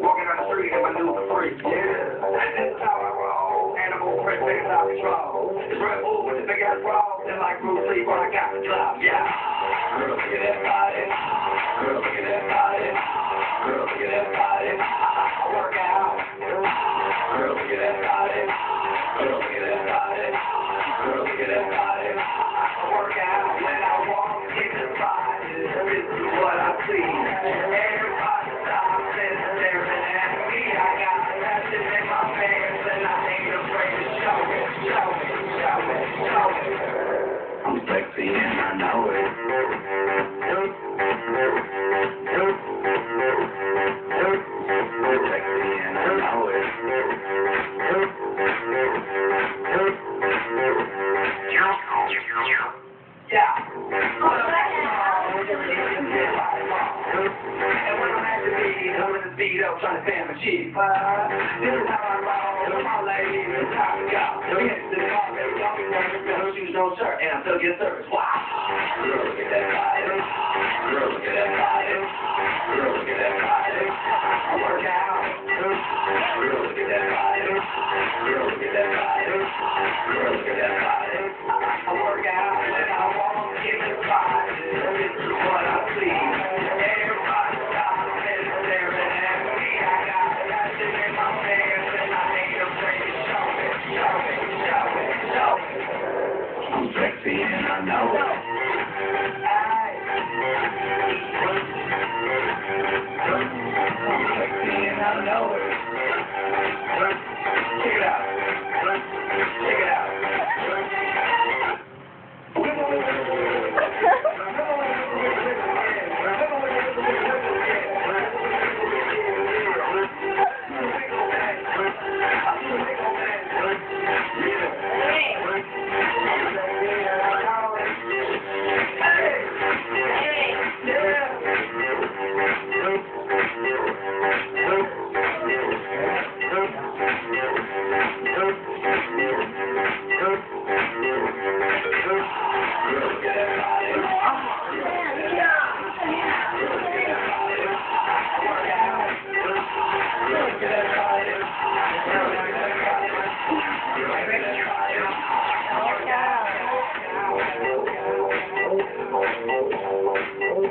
walking down the street in my new free. Yeah, this is how I roll. Animal print, niggas out control. It's Red Bull with the big ass. And like Bruce Lee, but I got the drop. Yeah. Girl, look at that body. Girl, look at that body. It. Sexy and I. Yeah. Trying to my cheek. This is how I roll. My lady. And I service. Wow. Look at that body. Look at that body. Look at that body. Work out. Look at that body. Look at that body. Look at that body. Work out I'm sexy Yeah.